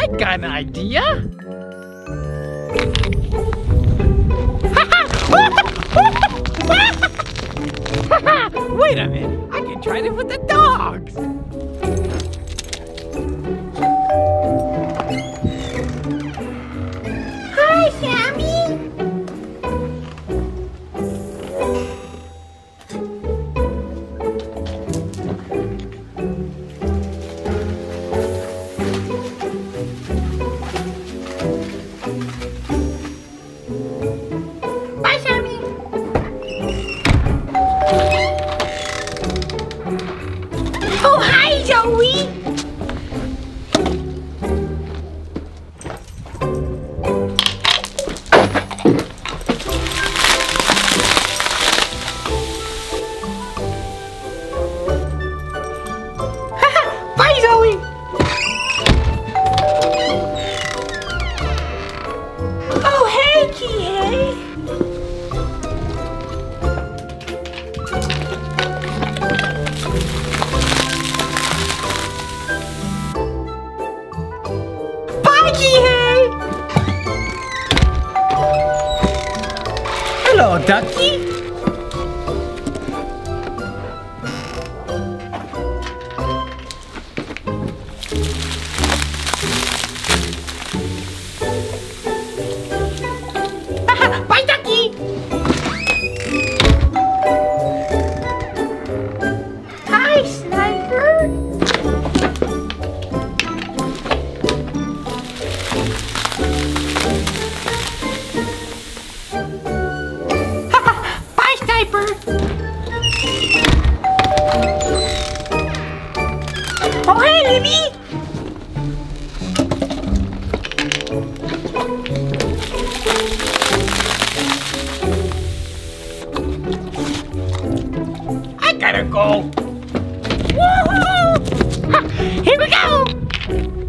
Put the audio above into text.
I got an idea. Wait a minute, I can try this with the dogs. Hi, Zoe. Bye, Zoe. Oh, hey. Hello, ducky. Oh, hey, Libby. I gotta go. Woohoo! Here we go!